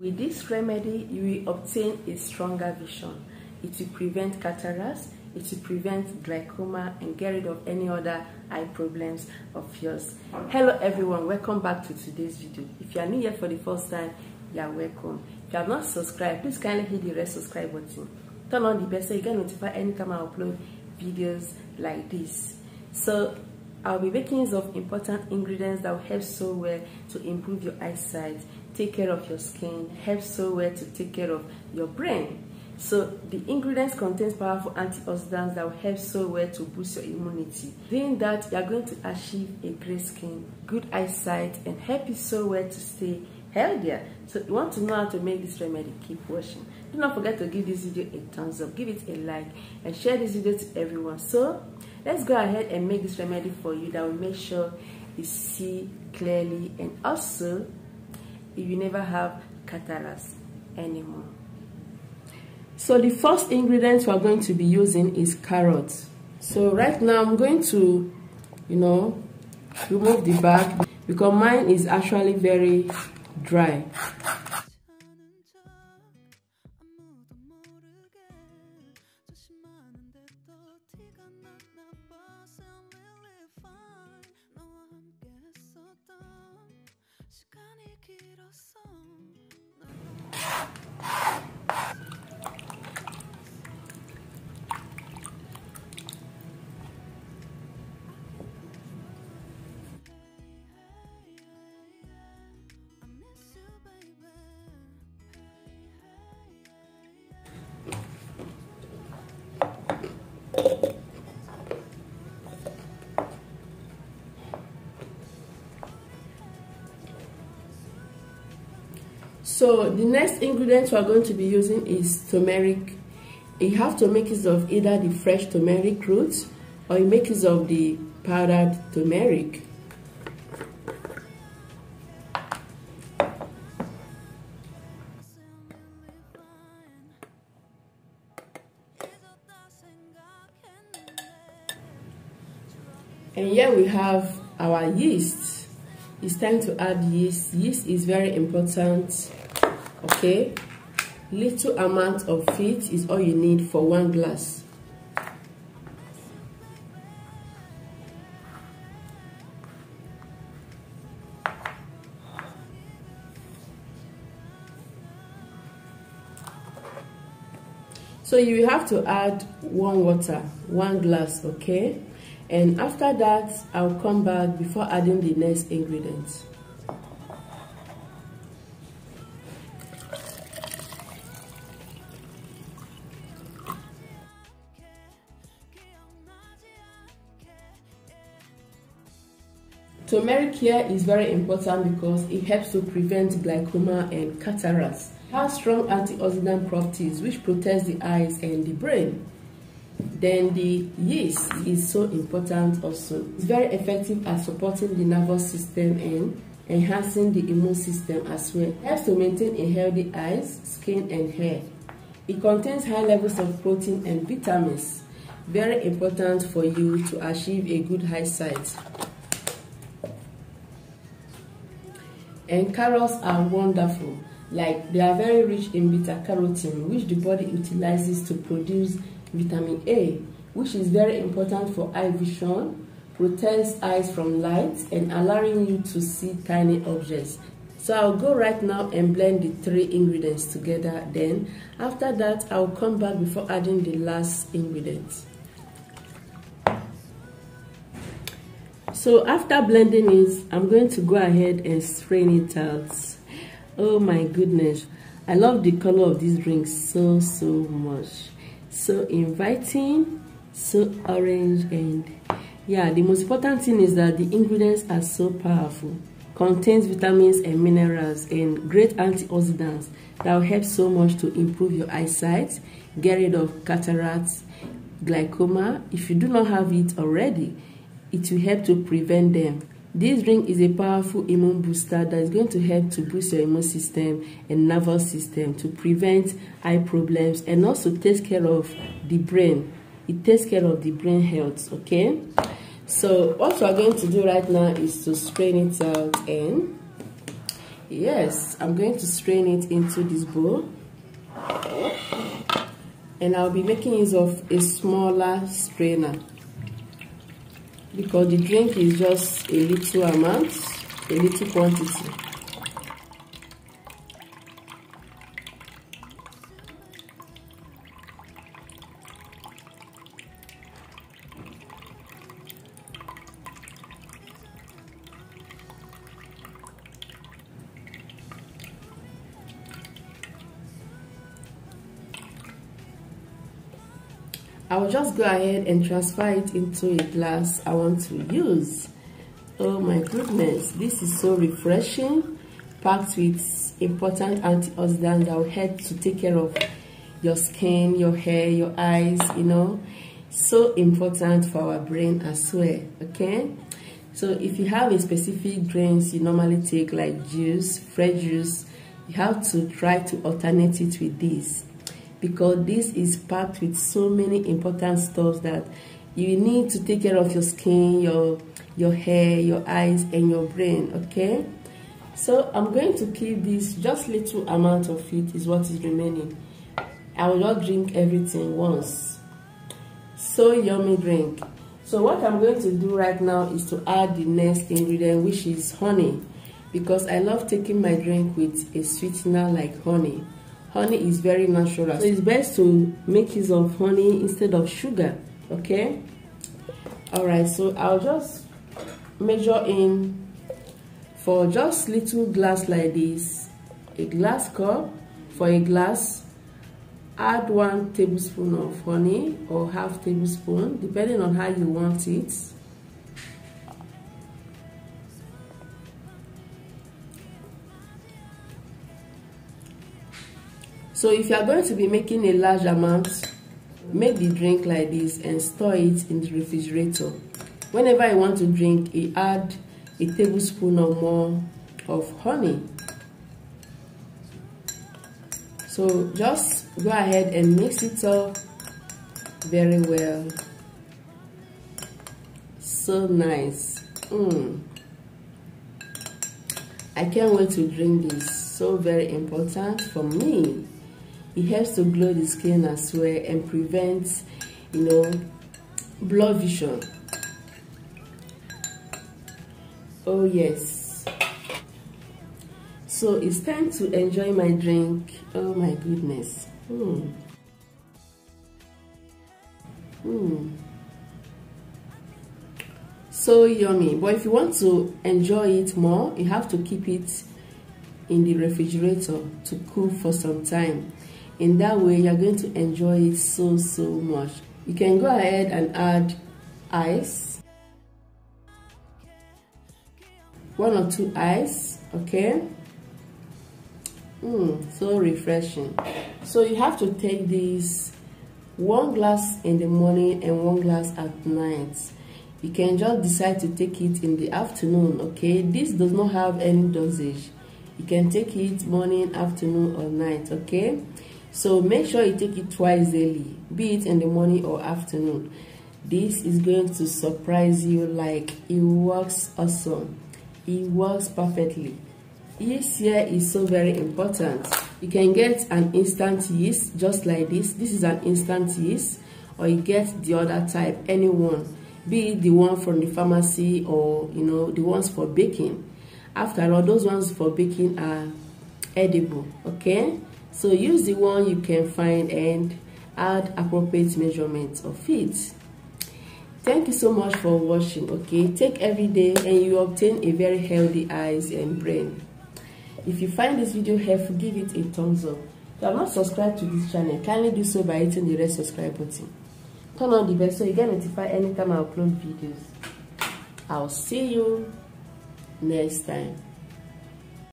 With this remedy, you will obtain a stronger vision. It will prevent cataracts, it will prevent glaucoma and get rid of any other eye problems of yours. Hello everyone, welcome back to today's video. If you are new here for the first time, you are welcome. If you have not subscribed, please kindly hit the red subscribe button. Turn on the bell so you get notified anytime I upload videos like this. So I'll be making use of important ingredients that will help so well to improve your eyesight, take care of your skin, help so well to take care of your brain. So the ingredients contains powerful antioxidants that will help so well to boost your immunity. Doing that, you are going to achieve a great skin, good eyesight, and help you so well to stay healthier. So you want to know how to make this remedy, keep watching. Do not forget to give this video a thumbs up, give it a like, and share this video to everyone. So let's go ahead and make this remedy for you that will make sure you see clearly and also you never have cataracts anymore. So the first ingredient we are going to be using is carrots. So right now I'm going to, you know, remove the bag because mine is actually very dry. So the next ingredient we are going to be using is turmeric. You have to make use of either the fresh turmeric roots or you make use of the powdered turmeric. And here we have our yeast. It's time to add yeast. Yeast is very important. Okay? Little amount of it is all you need for one glass. So you have to add one water, one glass, okay? and after that I'll come back before adding the next ingredients Turmeric here is very important because it helps to prevent glaucoma and cataracts. It has strong antioxidant properties which protects the eyes and the brain. Then the yeast is so important also. It's very effective at supporting the nervous system and enhancing the immune system as well. It helps to maintain a healthy eyes, skin and hair. It contains high levels of protein and vitamins. Very important for you to achieve a good eyesight. And carrots are wonderful. Like they are very rich in beta carotene, which the body utilizes to produce vitamin A, which is very important for eye vision, protects eyes from light, and allowing you to see tiny objects. So I'll go right now and blend the three ingredients together. Then after that, I'll come back before adding the last ingredient. So after blending it, I'm going to go ahead and strain it out. Oh my goodness. I love the color of this drink so, so much so inviting so orange and yeah the most important thing is that the ingredients are so powerful contains vitamins and minerals and great antioxidants that will help so much to improve your eyesight get rid of cataracts glaucoma if you do not have it already it will help to prevent them this drink is a powerful immune booster that is going to help to boost your immune system and nervous system to prevent eye problems and also takes care of the brain. It takes care of the brain health, okay? So what we are going to do right now is to strain it out and yes i'm going to strain it into this bowl and i'll be making use of a smaller strainer because the drink is just a little amount a little quantity I will just go ahead and transfer it into a glass I want to use. Oh my goodness, this is so refreshing, packed with important antioxidants that will help to take care of your skin, your hair, your eyes, you know. So important for our brain as well, okay? So if you have a specific drinks you normally take like juice, fresh juice, you have to try to alternate it with this because this is packed with so many important stuff that you need to take care of your skin your your hair your eyes and your brain okay? So i'm going to keep this just little amount of it is what is remaining. I will not drink everything once. So yummy drink. So what i'm going to do right now is to add the next ingredient which is honey because i love taking my drink with a sweetener like honey honey is very natural. So it's best to make use of honey instead of sugar okay? All right so i'll just measure in for just little glass like this. A glass cup. For a glass add one tablespoon of honey or half tablespoon depending on how you want it So if you are going to be making a large amount, make the drink like this and store it in the refrigerator. Whenever you want to drink, you add a tablespoon or more of honey. So just go ahead and mix it up very well. So nice. Mm. I can't wait to drink this. So very important for me it helps to glow the skin as well and prevents you know blood vision. Oh yes. So it's time to enjoy my drink. Oh my goodness. Hmm. Hmm. so yummy. But if you want to enjoy it more you have to keep it in the refrigerator to cool for some time in that way you're going to enjoy it so so much. You can go ahead and add ice. One or two ice okay? Mm, so refreshing. So you have to take this one glass in the morning and one glass at night. You can just decide to take it in the afternoon okay? This does not have any dosage. You can take it morning afternoon or night okay so make sure you take it twice daily be it in the morning or afternoon. This is going to surprise you like it works awesome. It works perfectly. Yeast here is so very important. You can get an instant yeast just like this. This is an instant yeast or you get the other type anyone be it the one from the pharmacy or you know the ones for baking. After all those ones for baking are edible okay so use the one you can find and add appropriate measurements of it. Thank you so much for watching okay? Take every day and you obtain a very healthy eyes and brain. If you find this video helpful give it a thumbs up. If you have not subscribed to this channel kindly do so by hitting the red subscribe button. Turn on the bell so you get notified anytime i upload videos. I'll see you next time